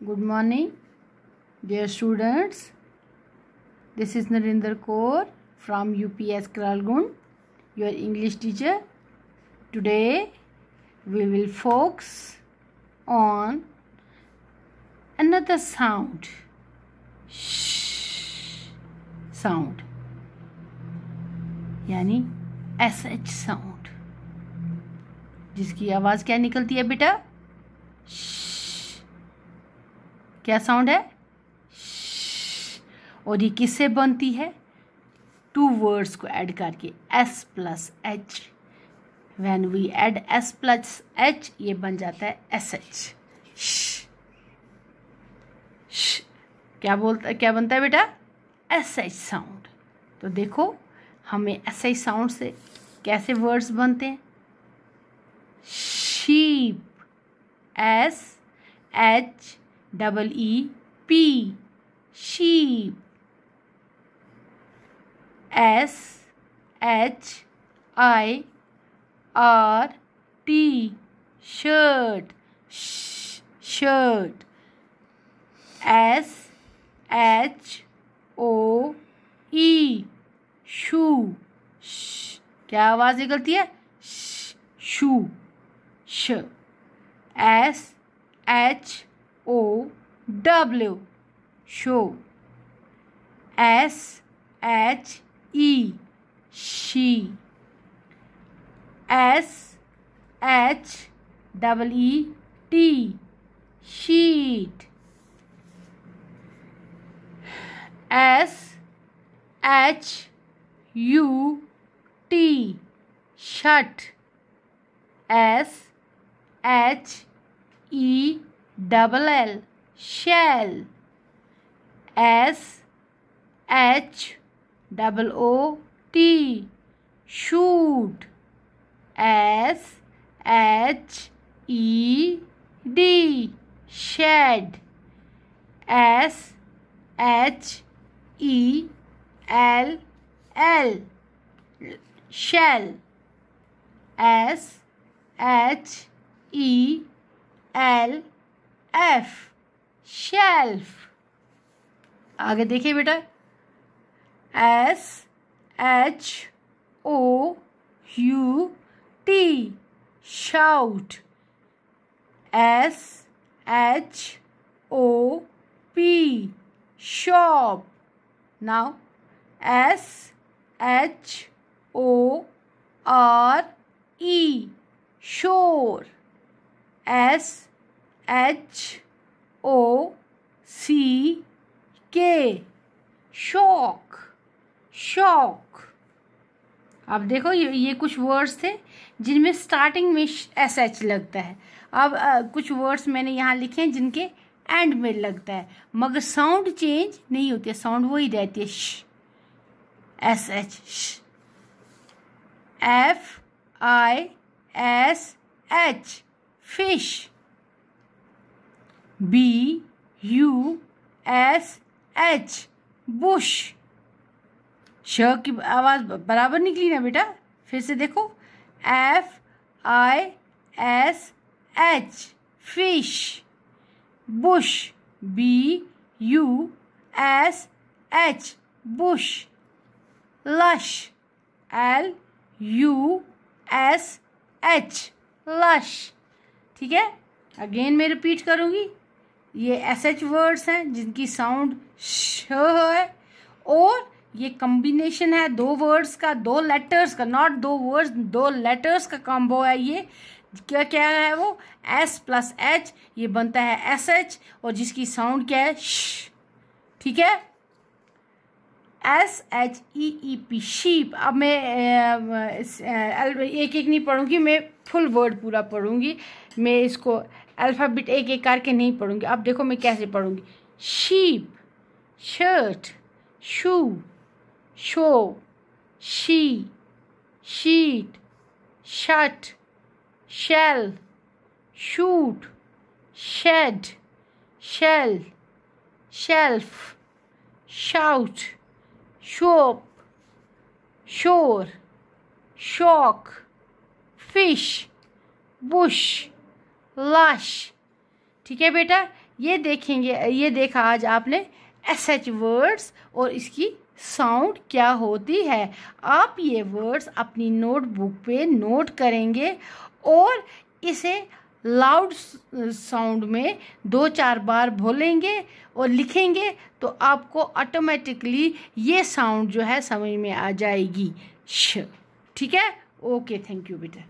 Good morning dear students this is Narendra Kaur from U P S Karalgund your English teacher today we will focus on another sound sound यानी S H sound जिसकी आवाज़ क्या निकलती है बेटा? क्या sound है? और ये किससे बनती है? टू वर्ड्स को ऐड करके S plus H when we add S plus H ये बन जाता है एस एच क्या बोलता, क्या बनता है बेटा? एस एच साउंड तो देखो, हमें एस एच साउंड से कैसे वर्ड्स बनते हैं? Sheep S H double E, P, sheep, S, H, I, R, T, shirt shirt, S, H, O, E, shoe क्या आवाज़ निकलती है? शू, श, S, H O W show S H E she S H double E T sheet S H U T shut S H E double L shell S H double O T shoot S H E D shed S H E L L shell S H E L F. Shelf आगे देखिए बेटा। S H O U T shout S H O P shop now S H O R E shore S H ओ सी के shock shock. अब देखो ये ये कुछ words थे जिनमें स्टार्टिंग में एस एच लगता है। अब आ, कुछ वर्ड्स मैंने यहाँ लिखे हैं जिनके एंड में लगता है। मगर साउंड चेंज नहीं होती है साउंड वही रहती है श S H F I S H fish B U S H bush श की आवाज़ बराबर निकली ना बेटा? फिर से देखो। F I S H fish bush B U S H bush lush L U S H lush ठीक है? अगेन मैं रिपीट करूँगी। ये एस एच वर्ड्स हैं, जिनकी साउंड श है, और ये कम्बिनेशन है दो वर्ड्स का, दो लेटर्स का नॉट दो वर्ड्स दो लेटर्स का कॉम्बो है ये। क्या क्या है वो? एस प्लस एच ये बनता है एस एच और जिसकी साउंड क्या है? श ठीक है? S H E E P sheep अब मैं एक एक नहीं पढ़ूँगी, मैं फुल वर्ड पूरा पढ़ूँगी। मैं इसको अल्फ़ाबेट एक एक करके नहीं पढ़ूँगी। अब देखो मैं कैसे पढ़ूँगी। Sheep shirt shoe show she sheet shut shell shoot shed shell shelf shout shop shore shock fish bush lush. ठीक है बेटा? ये देखेंगे, ये देखा आज आपने एस एच वर्ड्स और इसकी साउंड क्या होती है। आप ये वर्ड्स अपनी नोटबुक पे नोट करेंगे और इसे लाउड साउंड में दो चार बार बोलेंगे और लिखेंगे तो आपको ऑटोमेटिकली ये साउंड जो है, समझ में आ जाएगी। श, ठीक है? ओके थैंक यू बेटा।